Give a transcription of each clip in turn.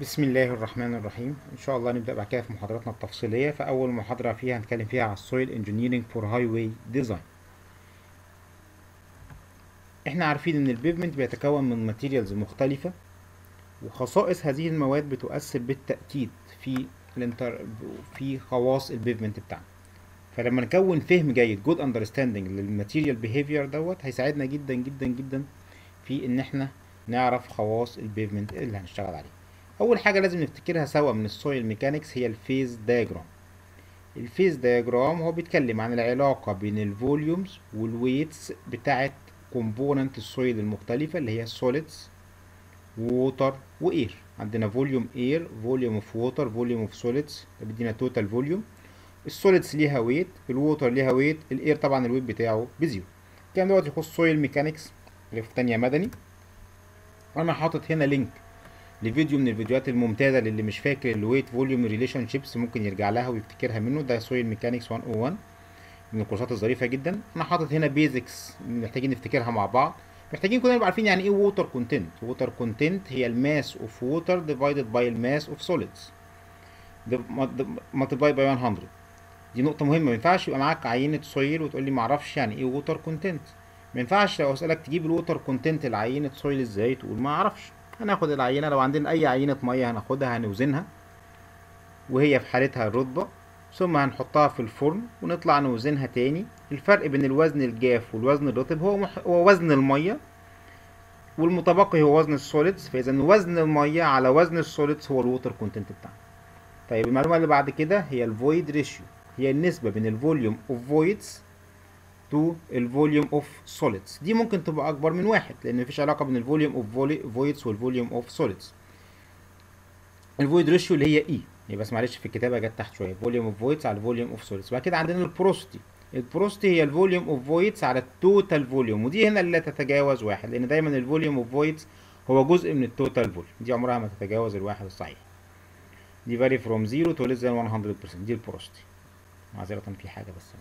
بسم الله الرحمن الرحيم. إن شاء الله نبدأ بعد كده في محاضراتنا التفصيلية. فأول محاضرة فيها هنتكلم فيها على ال soil engineering for highway design إحنا عارفين إن ال pavement بيتكون من materials مختلفة وخصائص هذه المواد بتؤثر بالتأكيد في الانتر في خواص ال pavement بتاعنا. فلما نكون فهم جيد good understanding لل material behavior دوت هيساعدنا جدا جدا جدا في إن إحنا نعرف خواص ال pavement اللي هنشتغل عليه. أول حاجة لازم نفتكرها سوا من ال soil mechanics هي ال phase diagram ال phase diagram هو بيتكلم عن العلاقة بين ال volumes وال weights بتاعه component ال soil المختلفة اللي هي solids و water و air عندنا volume air volume of water volume of solids ده بيدينا total volume ال solids ليها weight ال water ليها weight ال air طبعا ال weight بتاعه ب zero. الكلام دوت يخص soil mechanics اللي في تانية مدني. أنا حاطط هنا link لفيديو من الفيديوهات الممتازة للي مش فاكر ال weight volume relationships ممكن يرجع لها ويفتكرها منه. ده soil mechanics 101 من الكورسات الظريفة جدا. أنا حاطط هنا basics محتاجين نفتكرها مع بعض. محتاجين كلنا نبقى عارفين يعني إيه water content و water content هي ال mass of water divided by ال mass of solids multiply by 100 دي نقطة مهمة. ما ينفعش يبقى معاك عينة soil وتقول لي ما أعرفش يعني إيه water content ما ينفعش لو أسألك تجيب ال water content العينه soil إزاي تقول ما أعرفش. هناخد العينة لو عندنا أي عينة مية هناخدها هنوزنها وهي في حالتها الرطبة ثم هنحطها في الفرن ونطلع نوزنها تاني. الفرق بين الوزن الجاف والوزن الرطب هو مح... هو وزن المية والمتبقي هو وزن ال solids. فإذا وزن المية على وزن ال solids هو ال water content بتاعنا. طيب المعلومة اللي بعد كده هي ال void ratio هي النسبة بين ال volume of voids to ال volume of solids دي ممكن تبقى أكبر من واحد لأن مفيش علاقة بين ال volume of voids وال volume of solids ال void ratio اللي هي e يبقى بس معلش في الكتابة جت تحت شوية. volume of voids على ال volume of solids بعد كده عندنا ال porosity ال porosity هي ال volume of voids على ال total volume ودي هنا اللي لا تتجاوز واحد لأن دايما ال volume of voids هو جزء من ال total volume دي عمرها ما تتجاوز الواحد الصحيح. دي vary from 0 to less than 100% دي ال porosity معذرة في حاجة بس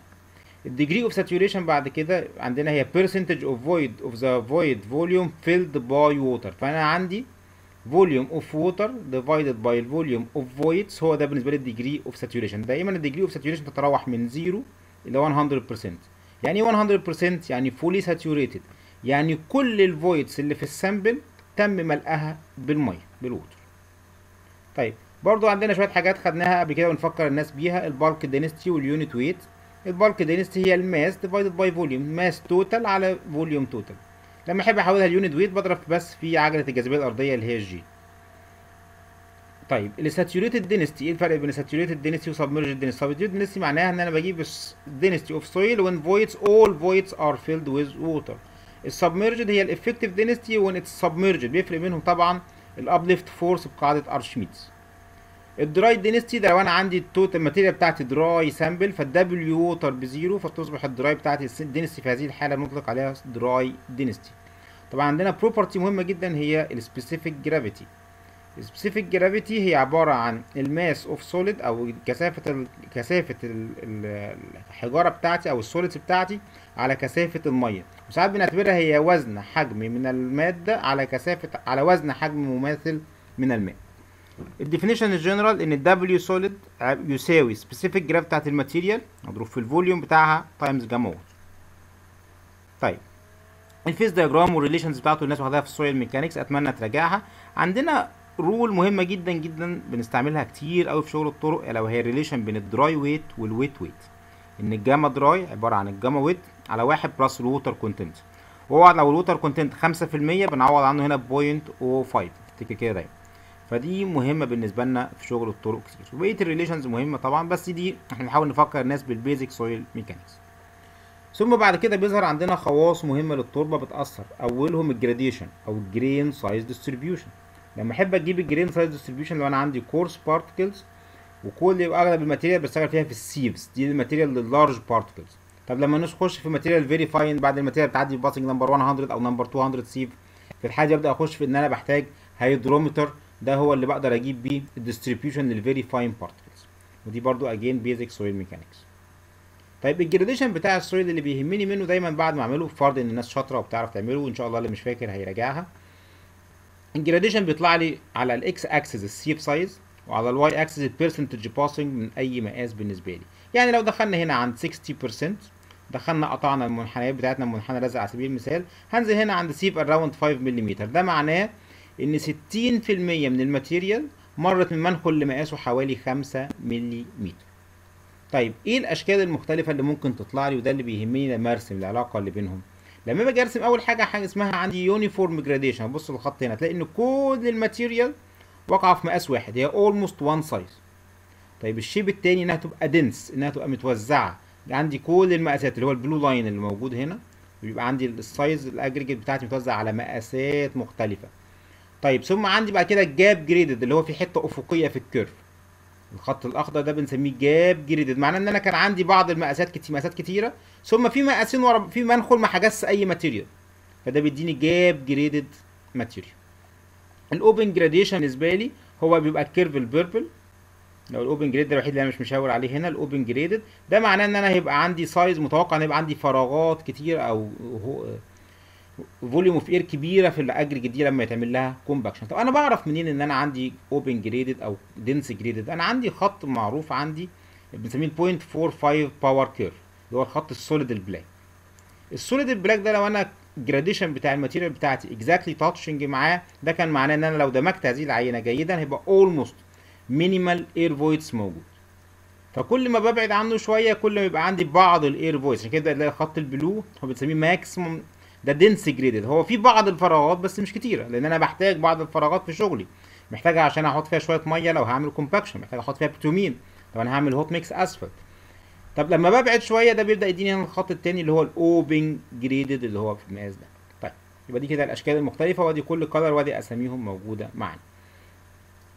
ال degree of saturation بعد كده عندنا هي percentage of void of the void volume filled by water. فأنا عندي volume of water divided by ال volume of voids. هو ده بالنسبة لي ال degree of saturation دايما ال degree of saturation تتراوح من 0 إلى 100% يعني إيه 100% يعني fully saturated. يعني كل ال voids اللي في ال sample تم ملئها بالمية بال water طيب برضو عندنا شوية حاجات خدناها قبل كده ونفكر الناس بيها. ال bulk density وال unit weight ال bulk density هي ال mass divided by volume mass total على volume total لما أحب أحولها ل unit weight بضرب بس في عجلة الجاذبية الأرضية اللي هي الجي طيب ال saturated density إيه الفرق بين ال saturated density و submerged density saturated density معناها إن أنا بجيب density of soil when voids all voids are filled with water ال submerged هي ال effective density when it's submerged بيفرق بينهم طبعا ال uplift force بقاعدة أرشميدز. ال dry density ده لو أنا عندي ال total ال material بتاعتي dry sample فال W water ب zero فتصبح ال dry بتاعتي ال density في هذه الحالة نطلق عليها dry density. طبعا عندنا property مهمة جدا هي ال specific gravity ال specific gravity هي عبارة عن ال mass of solid أو كثافة كثافة ال ال الحجارة بتاعتي أو ال solids بتاعتي على كثافة المية. وساعات بنعتبرها هي وزن حجم من المادة على كثافه على وزن حجم مماثل من الماء. ال definition ال general إن ال W solid يساوي specific gravity بتاعت ال material مضروب في ال volume بتاعها times gamma water طيب. ال phase diagram وال relations بتاعته الناس واخداها في ال soil mechanics أتمنى تراجعها. عندنا rule مهمة جدا جدا بنستعملها كتير قوي في شغل الطرق إلا وهي ال relation بين ال dry weight وال wet weight إن ال gamma dry عبارة عن ال gamma wet على واحد plus ال water content وهو لو ال water content 5% بنعوض عنه هنا point O 5 افتكر كده دايما. فدي مهمة بالنسبة لنا في شغل الطرق كتير. وبقية ال relations مهمة طبعا بس دي إحنا بنحاول نفكر الناس بال basic soil mechanics ثم بعد كده بيظهر عندنا خواص مهمة للتربة بتأثر. أولهم ال gradation أو ال grain size distribution لما أحب أجيب ال grain size distribution لو أنا عندي coarse particles وكل أغلب ال material بشتغل فيها في ال sieves. دي ال material ال large particles طب لما نخش في material very fine بعد ال material بتعدي passing number 100 أو number 200 sieve في الحالة دي ابدا أخش في إن أنا بحتاج hydrometer ده هو اللي بقدر أجيب بيه ال distribution لل very fine particles ودي برضو again basic soil mechanics طيب ال gradation بتاع ال soil اللي بيهمني منه دايما بعد ما أعمله فرض إن الناس شاطرة وبتعرف تعمله وإن شاء الله اللي مش فاكر هيراجعها. ال gradation بيطلع لي على ال X axis ال sieve size وعلى ال Y axis ال percentage passing من أي مقاس بالنسبة لي. يعني لو دخلنا هنا عند 60% دخلنا قطعنا المنحنيات بتاعتنا منحنى الأزرق على سبيل المثال هنزل هنا عند sieve around 5 ملم ده معناه إن 60% من ال material مرت من منخل لمقاسه حوالي 5 ملم طيب إيه الأشكال المختلفة اللي ممكن تطلع لي وده اللي بيهمني؟ لما ارسم العلاقة اللي بينهم. لما باجي أرسم أول حاجة حاجة اسمها عندي uniform gradation بص الخط هنا تلاقي إن كل ال material واقعة في مقاس واحد هي almost one size طيب الشيب التاني إنها تبقى dense إنها تبقى متوزعة. عندي كل المقاسات اللي هو ال blue line اللي موجود هنا بيبقى عندي ال size ال aggregate بتاعتي متوزع على مقاسات مختلفة. طيب ثم عندي بعد كده ال gap graded اللي هو في حتة أفقية في ال curve الخط الأخضر ده بنسميه gap graded معناه إن أنا كان عندي بعض المقاسات كتير مقاسات كتيرة ثم في مقاسين ورا في منخل ما حجزش أي material فده بيديني gap graded material ال open gradation بالنسبة لي هو بيبقى ال curve ال purple لو ال open grade ده الوحيد اللي أنا مش مشاور عليه هنا ال open graded ده معناه إن أنا هيبقى عندي size متوقع إن يبقى عندي فراغات كتير أو volume of air كبيرة في ال aggregate دي لما يتعمل لها compaction طب أنا بعرف منين إن أنا عندي open graded أو dense graded أنا عندي خط معروف عندي بنسميه 0.45 power curve اللي هو الخط السوليد البلاك السوليد البلاك ده لو أنا ال gradation بتاع ال material بتاعتي exactly touching معاه ده كان معناه إن أنا لو دمجت هذه العينة جيدا هيبقى almost minimal air voids موجود. فكل ما ببعد عنه شوية كل ما يبقى عندي بعض ال air voids عشان كده تلاقي خط ال blue هو بنسميه maximum ده dense graded هو في بعض الفراغات بس مش كتيرة لأن أنا بحتاج بعض الفراغات في شغلي. محتاجها عشان أحط فيها شوية مية لو هعمل compaction محتاج أحط فيها بتومين طب أنا هعمل hot mix asphalt طب لما ببعد شوية ده بيبدأ يديني هنا الخط التاني اللي هو ال open graded اللي هو في المقاس ده. طيب يبقى دي كده الأشكال المختلفة وأدي كل color وأدي أساميهم موجودة معانا.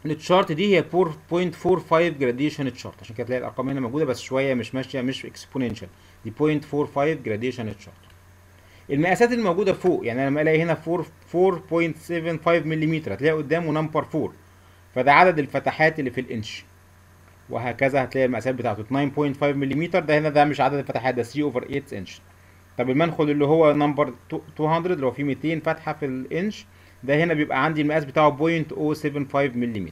ال chart دي هي 4.45 gradation chart عشان كده تلاقي الأرقام هنا موجودة بس شوية مش ماشية مش exponential دي 0.45 gradation chart المقاسات الموجوده فوق يعني لما ألاقي هنا 4.75 ملم هتلاقي قدامه number 4 فده عدد الفتحات اللي في الإنش. وهكذا هتلاقي المقاسات بتاعته. 9.5 ملم ده هنا ده مش عدد الفتحات ده 3 over 8 انش طب المنخل اللي هو number 200 اللي هو فيه 200 فتحة في الإنش ده هنا بيبقى عندي المقاس بتاعه 0.075 ملم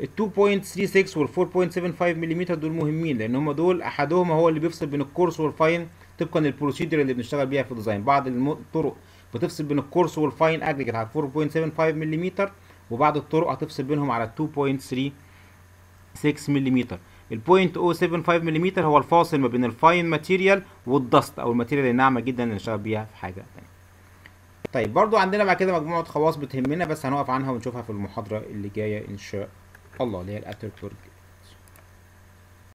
ال 2.36 وال 4.75 ملم دول مهمين لأن هم دول احدهما هو اللي بيفصل بين ال coarse وال fine طبقا لل procedure اللي بنشتغل بيها في ال design. بعض الطرق بتفصل بين ال coarse وال fine aggregate على 4.75 ملم وبعض الطرق هتفصل بينهم على 2.36 ملم ال 0.075 ملم هو الفاصل ما بين ال fine material وال dust أو ال material الناعمة جدا اللي نشتغل بيها في حاجة ثانية طيب برضو عندنا بعد كده مجموعة خواص بتهمنا بس هنقف عنها ونشوفها في المحاضرة اللي جاية إن شاء الله اللي هي ال Atterberg